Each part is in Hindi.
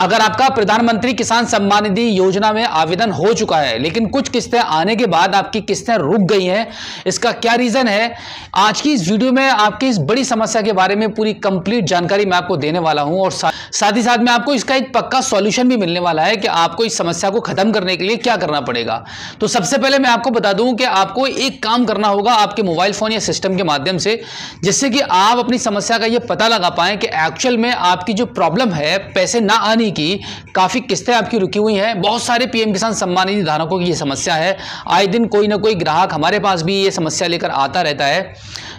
अगर आपका प्रधानमंत्री किसान सम्मान निधि योजना में आवेदन हो चुका है, लेकिन कुछ किस्तें आने के बाद आपकी किस्तें रुक गई हैं, इसका क्या रीजन है? आज की इस वीडियो में आपकी इस बड़ी समस्या के बारे में पूरी कंप्लीट जानकारी मैं आपको देने वाला हूँ और साथ ही साथ में आपको इसका एक पक्का सॉल्यूशन भी मिलने वाला है कि आपको इस समस्या को खत्म करने के लिए क्या करना पड़ेगा। तो सबसे पहले मैं आपको बता दूँ कि आपको एक काम करना होगा आपके मोबाइल फ़ोन या सिस्टम के माध्यम से, जिससे कि आप अपनी समस्या का यह पता लगा पाए कि एक्चुअल में आपकी जो प्रॉब्लम है, पैसे ना आने की काफ़ी किस्तें आपकी रुकी हुई हैं। बहुत सारे पीएम किसान सम्मान निधि धारकों की ये समस्या है। आए दिन कोई ना कोई ग्राहक हमारे पास भी ये समस्या लेकर आता रहता है,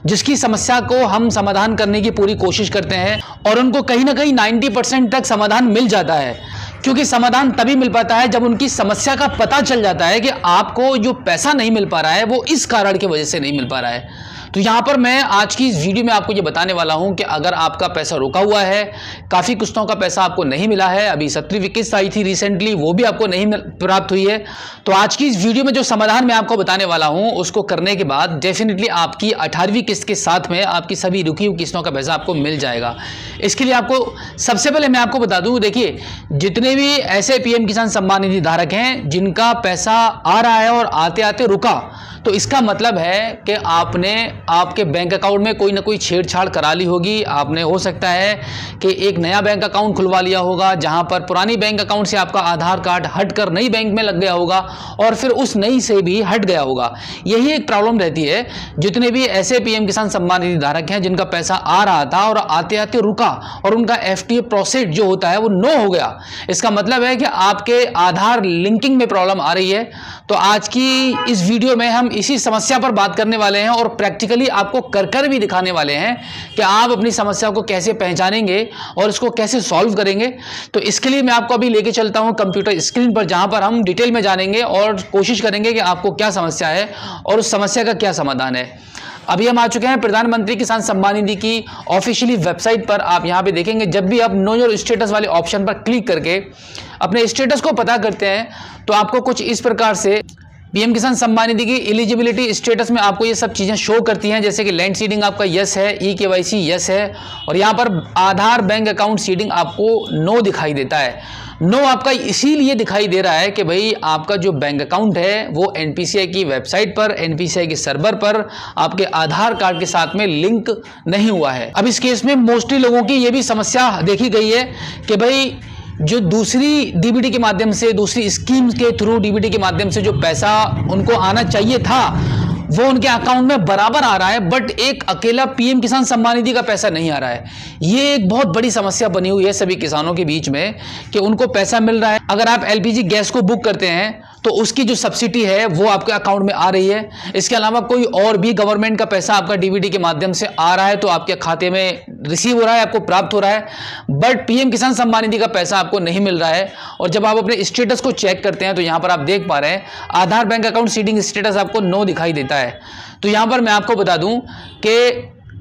जिसकी समस्या को हम समाधान करने की पूरी कोशिश करते हैं और उनको कहीं ना कहीं 90 परसेंट तक समाधान मिल जाता है। क्योंकि समाधान तभी मिल पाता है जब उनकी समस्या का पता चल जाता है कि आपको जो पैसा नहीं मिल पा रहा है, वो इस कारण की वजह से नहीं मिल पा रहा है। तो यहाँ पर मैं आज की इस वीडियो में आपको ये बताने वाला हूँ कि अगर आपका पैसा रुका हुआ है, काफ़ी किस्तों का पैसा आपको नहीं मिला है, अभी सत्रहवीं किस्त आई थी रिसेंटली वो भी आपको नहीं प्राप्त हुई है तो आज की इस वीडियो में जो समाधान मैं आपको बताने वाला हूँ, उसको करने के बाद डेफिनेटली आपकी अठारहवीं किस्त के साथ में आपकी सभी रुकी हुई किस्तों का पैसा आपको मिल जाएगा। इसके लिए आपको सबसे पहले मैं आपको बता दूँ, देखिए, जितने भी ऐसे पीएम किसान सम्मान निधि धारक हैं, जिनका पैसा आ रहा है और आते आते रुका तो इसका मतलब है कि आपने आपके बैंक अकाउंट में कोई ना कोई छेड़छाड़ करा ली होगी। आपने, हो सकता है कि एक नया बैंक अकाउंट खुलवा लिया होगा, जहाँ पर पुरानी बैंक अकाउंट से आपका आधार कार्ड हट कर नई बैंक में लग गया होगा और फिर उस नई से भी हट गया होगा। यही एक प्रॉब्लम रहती है। जितने भी ऐसे पीएम किसान सम्मान निधि धारक हैं, जिनका पैसा आ रहा था और आते आते रुका और उनका एफटीए प्रोसेस जो होता है, वो नो हो गया। इसका मतलब है कि आपके आधार लिंकिंग में प्रॉब्लम आ रही है। तो आज की इस वीडियो में हम इसी समस्या पर बात करने वाले हैं और प्रैक्टिकली आपको कर कर भी दिखाने वाले हैं कि आप अपनी समस्या को कैसे पहचानेंगे और इसको कैसे सॉल्व करेंगे। तो इसके लिए मैं आपको अभी लेके चलता हूँ कंप्यूटर स्क्रीन पर, जहाँ पर हम डिटेल में जानेंगे और कोशिश करेंगे कि आपको क्या समस्या है और उस समस्या का क्या समाधान है। अभी हम आ चुके हैं प्रधानमंत्री किसान सम्मान निधि की ऑफिशियली वेबसाइट पर। आप यहाँ पे देखेंगे, जब भी आप नो योर स्टेटस वाले ऑप्शन पर क्लिक करके अपने स्टेटस को पता करते हैं तो आपको कुछ इस प्रकार से पीएम किसान सम्मान निधि की एलिजिबिलिटी स्टेटस में आपको ये सब चीज़ें शो करती हैं, जैसे कि लैंड सीडिंग आपका यस है ई के वाई सी यस है, और यहाँ पर आधार बैंक अकाउंट सीडिंग आपको नो दिखाई देता है। नो आपका इसीलिए दिखाई दे रहा है कि भाई आपका जो बैंक अकाउंट है, वो एनपीसीआई की वेबसाइट पर एनपीसीआई के सर्वर पर आपके आधार कार्ड के साथ में लिंक नहीं हुआ है। अब इस केस में मोस्टली लोगों की ये भी समस्या देखी गई है कि भाई जो दूसरी डीबीटी के माध्यम से, दूसरी स्कीम के थ्रू डीबीटी के माध्यम से जो पैसा उनको आना चाहिए था, वो उनके अकाउंट में बराबर आ रहा है बट एक अकेला पीएम किसान सम्मान निधि का पैसा नहीं आ रहा है। ये एक बहुत बड़ी समस्या बनी हुई है सभी किसानों के बीच में कि उनको पैसा मिल रहा है। अगर आप एलपीजी गैस को बुक करते हैं तो उसकी जो सब्सिडी है, वो आपके अकाउंट में आ रही है। इसके अलावा कोई और भी गवर्नमेंट का पैसा आपका डीबीटी के माध्यम से आ रहा है तो आपके खाते में रिसीव हो रहा है, आपको प्राप्त हो रहा है। बट पीएम किसान सम्मान निधि का पैसा आपको नहीं मिल रहा है। और जब आप अपने स्टेटस को चेक करते हैं तो यहाँ पर आप देख पा रहे हैं, Aadhaar bank account seeding status आपको नो दिखाई देता है। तो यहाँ पर मैं आपको बता दूँ कि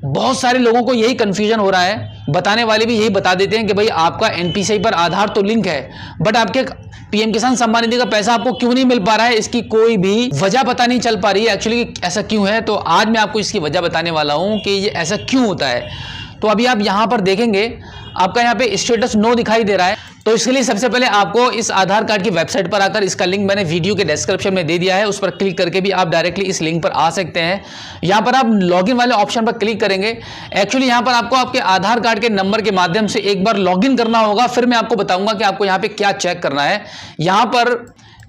बहुत सारे लोगों को यही कंफ्यूजन हो रहा है। बताने वाले भी यही बता देते हैं कि भाई आपका एनपीसीआई पर आधार तो लिंक है बट आपके पीएम किसान सम्मान निधि का पैसा आपको क्यों नहीं मिल पा रहा है? इसकी कोई भी वजह पता नहीं चल पा रही है। एक्चुअली ऐसा क्यों है? तो आज मैं आपको इसकी वजह बताने वाला हूँ कि ये ऐसा क्यों होता है। तो अभी आप यहाँ पर देखेंगे, आपका यहाँ पे स्टेटस नो दिखाई दे रहा है। तो इसके लिए सबसे पहले आपको इस आधार कार्ड की वेबसाइट पर आकर इसका लिंक मैंने वीडियो के डिस्क्रिप्शन में दे दिया है, उस पर क्लिक करके भी आप डायरेक्टली इस लिंक पर आ सकते हैं। यहाँ पर आप लॉगिन वाले ऑप्शन पर क्लिक करेंगे। एक्चुअली यहाँ पर आपको आपके आधार कार्ड के नंबर के माध्यम से एक बार लॉगिन करना होगा, फिर मैं आपको बताऊँगा कि आपको यहाँ पर क्या चेक करना है। यहाँ पर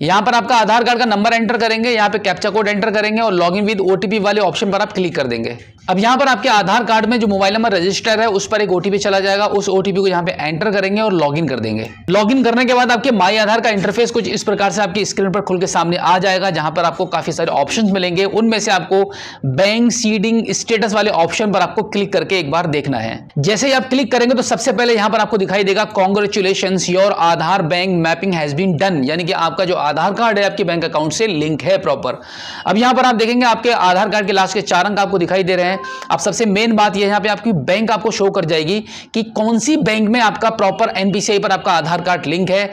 यहाँ पर आपका आधार कार्ड का नंबर एंटर करेंगे, यहाँ पे कैप्चा कोड एंटर करेंगे और लॉगिन विद ओटीपी वाले ऑप्शन पर आप क्लिक कर देंगे। अब यहाँ पर आपके आधार कार्ड में जो मोबाइल नंबर रजिस्टर है, उस पर एक ओटीपी चला जाएगा, उस ओटीपी को यहाँ पे एंटर करेंगे और लॉगिन कर देंगे। लॉगिन करने के बाद आपके माई आधार का इंटरफेस कुछ इस प्रकार से आपकी स्क्रीन पर खुल के सामने आ जाएगा, जहाँ पर आपको काफ़ी सारे ऑप्शन मिलेंगे। उनमें से आपको बैंक सीडिंग स्टेटस वाले ऑप्शन पर आपको क्लिक करके एक बार देखना है। जैसे ही आप क्लिक करेंगे तो सबसे पहले यहाँ पर आपको दिखाई देगा congratulation your Aadhaar bank mapping has been done यानी कि आपका जो आधार कार्ड है आपके बैंक अकाउंट से, लिंक है प्रॉपर। अब यहाँ पर आप देखेंगे आपके आधार कार्ड के लास्ट के चार अंक आपको दिखाई दे रहे हैं। अब सबसे मेन बात यह, यहाँ पे आपकी बैंक आपको शो कर जाएगी कि कौन सी बैंक में आपका प्रॉपर एनपीसीआई पर आपका आधार कार्ड लिंक है।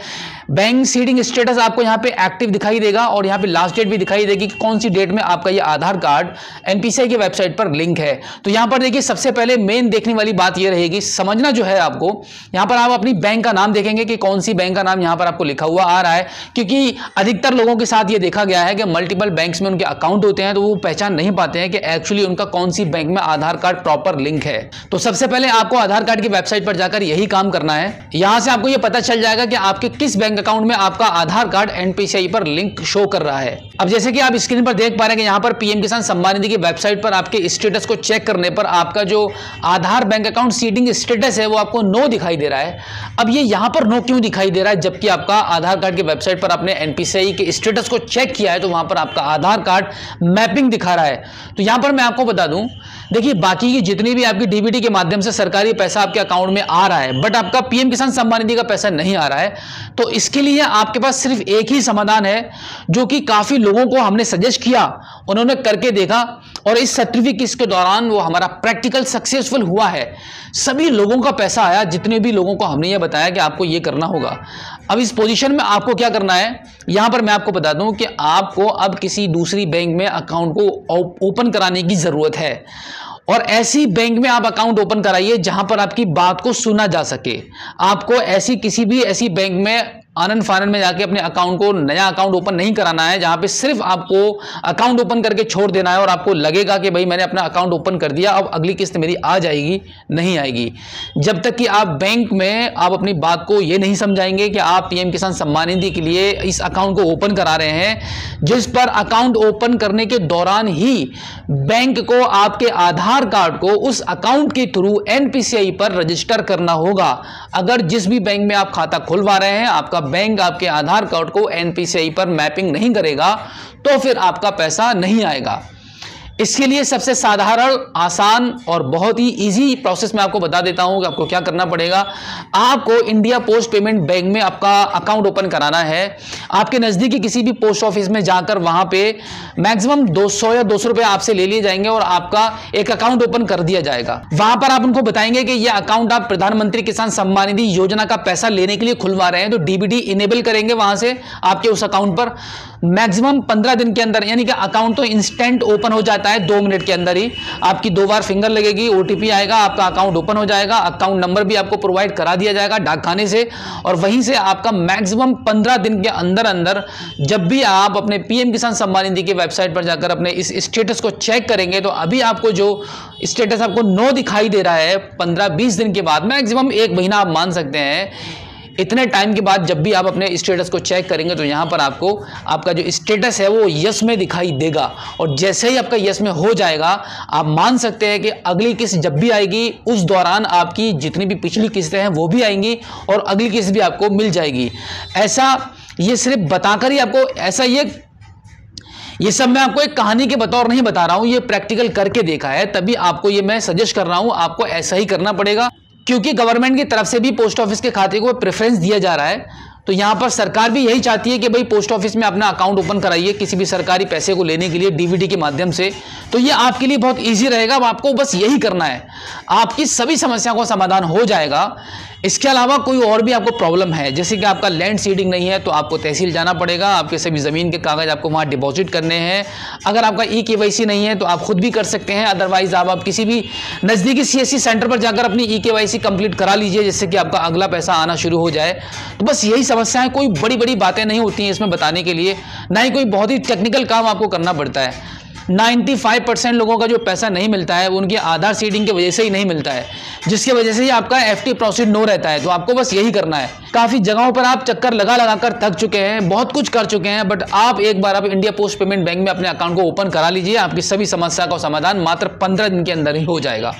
बैंक सीडिंग स्टेटस आपको यहाँ पे एक्टिव दिखाई देगा और यहाँ पे लास्ट डेट भी दिखाई देगी कि कौन सी डेट में आपका ये आधार कार्ड एनपीसीआई की वेबसाइट पर लिंक है। तो यहाँ पर देखिए, सबसे पहले मेन देखने वाली बात ये रहेगी, समझना जो है आपको, यहाँ पर आप अपनी बैंक का नाम देखेंगे कि कौन सी बैंक का नाम यहाँ पर आपको लिखा हुआ आ रहा है। क्योंकि अधिकतर लोगों के साथ ये देखा गया है कि मल्टीपल बैंक में उनके अकाउंट होते हैं तो वो पहचान नहीं पाते हैं कि एक्चुअली उनका कौन सी बैंक में आधार कार्ड प्रॉपर लिंक है। तो सबसे पहले आपको आधार कार्ड की वेबसाइट पर जाकर यही काम करना है। यहाँ से आपको यह पता चल जाएगा कि आपके किस बैंक अकाउंट में आपका आधार कार्ड एनपीसीआई पर लिंक शो कर रहा है। अब जैसे कि आप स्क्रीन पर देख पा रहे हैं यहाँ पर पीएम किसान सम्मान निधि की वेबसाइट पर आपके स्टेटस को चेक करने पर आपका जो Aadhaar bank account seeding status है, वो आपको नो दिखाई दे रहा है। अब ये यहाँ पर नो क्यों दिखाई दे रहा है? जबकि आपका आधार कार्ड की वेबसाइट पर आपने एनपीसीआई के स्टेटस को चेक किया है तो वहाँ पर आपका आधार कार्ड मैपिंग दिखा रहा है। तो यहाँ पर मैं आपको बता दूँ, देखिए, बाकी की जितनी भी आपकी डीबीटी के माध्यम से सरकारी पैसा आपके अकाउंट में आ रहा है बट आपका पीएम किसान सम्मान निधि का पैसा नहीं आ रहा है तो इसके लिए आपके पास सिर्फ़ एक ही समाधान है, जो कि काफ़ी लोगों को हमने सजेस्ट किया, उन्होंने करके देखा, और इस सर्टिफिकेट के दौरान वो हमारा प्रैक्टिकल सक्सेसफुल हुआ है। सभी लोगों का पैसा आया, जितने भी लोगों को हमने ये बताया कि आपको ये करना होगा। अब इस पोजीशन में आपको क्या करना है? यहाँ पर मैं आपको बता दूँ कि आपको अब किसी दूसरी बैंक में अकाउंट को ओपन कराने की ज़रूरत है। और ऐसी बैंक में आप अकाउंट ओपन कराइए जहाँ पर आपकी बात को सुना जा सके। आपको ऐसी किसी भी ऐसी बैंक में आनंद फानंद में जाके अपने अकाउंट को, नया अकाउंट ओपन नहीं कराना है, जहाँ पे सिर्फ़ आपको अकाउंट ओपन करके छोड़ देना है और आपको लगेगा कि भाई मैंने अपना अकाउंट ओपन कर दिया, अब अगली किस्त मेरी आ जाएगी, नहीं आएगी। जब तक कि आप बैंक में आप अपनी बात को ये नहीं समझाएँगे कि आप पीएम किसान सम्मान निधि के लिए इस अकाउंट को ओपन करा रहे हैं, जिस पर अकाउंट ओपन करने के दौरान ही बैंक को, आपके आधार कार्ड को उस अकाउंट के थ्रू एनपीसीआई पर रजिस्टर करना होगा। अगर जिस भी बैंक में आप खाता खुलवा रहे हैं, आपका बैंक आपके आधार कार्ड को एनपीसीआई पर मैपिंग नहीं करेगा तो फिर आपका पैसा नहीं आएगा। इसके लिए सबसे साधारण, आसान और बहुत ही इजी प्रोसेस मैं आपको बता देता हूँ कि आपको क्या करना पड़ेगा। आपको इंडिया पोस्ट पेमेंट बैंक में आपका अकाउंट ओपन कराना है। आपके नज़दीकी किसी भी पोस्ट ऑफ़िस में जाकर वहाँ पे मैक्सिमम 200 या 200 रुपए आपसे ले लिए जाएँगे और आपका एक अकाउंट ओपन कर दिया जाएगा। वहाँ पर आप उनको बताएँगे कि यह अकाउंट आप प्रधानमंत्री किसान सम्मान निधि योजना का पैसा लेने के लिए खुलवा रहे हैं तो डीबीडी इनेबल करेंगे वहाँ से आपके उस अकाउंट पर। मैक्सिमम पंद्रह दिन के अंदर, यानी कि अकाउंट तो इंस्टेंट ओपन हो जाता है दो मिनट के अंदर ही। आपकी दो बार फिंगर लगेगी ओटीपी आएगा, आपका अकाउंट ओपन हो जाएगा अकाउंट नंबर भी आपको प्रोवाइड करा दिया जाएगा डाक खाने से। और वहीं से आपका मैक्सिमम पंद्रह दिन के अंदर अंदर, जब भी आप अपने पीएम किसान सम्मान निधि की वेबसाइट पर जाकर अपने इस स्टेटस को चेक करेंगे तो अभी आपको जो स्टेटस आपको नो दिखाई दे रहा है, पंद्रह बीस दिन के बाद मैक्सिमम एक महीना आप मान सकते हैं इतने टाइम के बाद जब भी आप अपने स्टेटस को चेक करेंगे तो यहाँ पर आपको, आपका जो स्टेटस है वो यस में दिखाई देगा। और जैसे ही आपका यस में हो जाएगा, आप मान सकते हैं कि अगली किस्त जब भी आएगी, उस दौरान आपकी जितनी भी पिछली किस्तें हैं वो भी आएँगी और अगली किस्त भी आपको मिल जाएगी। ऐसा, ये सिर्फ़ बताकर ही आपको, ऐसा ये ये सब मैं आपको एक कहानी के बतौर नहीं बता रहा हूँ, ये प्रैक्टिकल करके देखा है, तभी आपको ये मैं सजेस्ट कर रहा हूँ, आपको ऐसा ही करना पड़ेगा। क्योंकि गवर्नमेंट की तरफ़ से भी पोस्ट ऑफ़िस के खाते को प्रेफरेंस दिया जा रहा है तो यहाँ पर सरकार भी यही चाहती है कि भाई पोस्ट ऑफ़िस में अपना अकाउंट ओपन कराइए किसी भी सरकारी पैसे को लेने के लिए डीवीडी के माध्यम से। तो ये आपके लिए बहुत इजी रहेगा आपको बस यही करना है। आपकी सभी समस्या का समाधान हो जाएगा। इसके अलावा कोई और भी आपको प्रॉब्लम है जैसे कि आपका लैंड सीडिंग नहीं है तो आपको तहसील जाना पड़ेगा आपके सभी ज़मीन के कागज़ आपको वहाँ डिपॉजिट करने हैं। अगर आपका ई के नहीं है तो आप खुद भी कर सकते हैं अदरवाइज़ आप, आप किसी भी नज़दीकी सी सेंटर पर जाकर अपनी ई के कंप्लीट करा लीजिए जिससे कि आपका अगला पैसा आना शुरू हो जाए। तो बस यही समस्याएँ कोई बड़ी बड़ी बातें नहीं होती हैं इसमें बताने के लिए ना ही कोई बहुत ही टेक्निकल काम आपको करना पड़ता है। 95 परसेंट लोगों का जो पैसा नहीं मिलता है, वो उनकी आधार सीडिंग की वजह से ही नहीं मिलता है, जिसकी वजह से ही आपका एफ़ टी प्रोसीड नो रहता है। तो आपको बस यही करना है। काफ़ी जगहों पर आप चक्कर लगा लगा कर थक चुके हैं, बहुत कुछ कर चुके हैं बट आप एक बार आप इंडिया पोस्ट पेमेंट बैंक में अपने अकाउंट को ओपन करा लीजिए, आपकी सभी समस्या का समाधान मात्र पंद्रह दिन के अंदर ही हो जाएगा।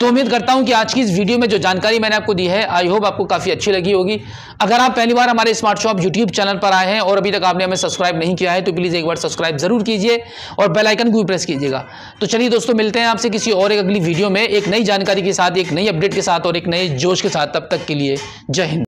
तो उम्मीद करता हूँ कि आज की इस वीडियो में जो जानकारी मैंने आपको दी है आई होप आपको काफ़ी अच्छी लगी होगी। अगर आप पहली बार हमारे स्मार्ट शॉप यूट्यूब चैनल पर आए हैं और अभी तक आपने हमें सब्सक्राइब नहीं किया है तो प्लीज़ एक बार सब्सक्राइब ज़रूर कीजिए और बेलाइकन को भी प्रेस कीजिएगा। तो चलिए दोस्तों, मिलते हैं आपसे किसी और एक अगली वीडियो में एक नई जानकारी के साथ, एक नई अपडेट के साथ और एक नए जोश के साथ। तब तक के लिए जय हिंद।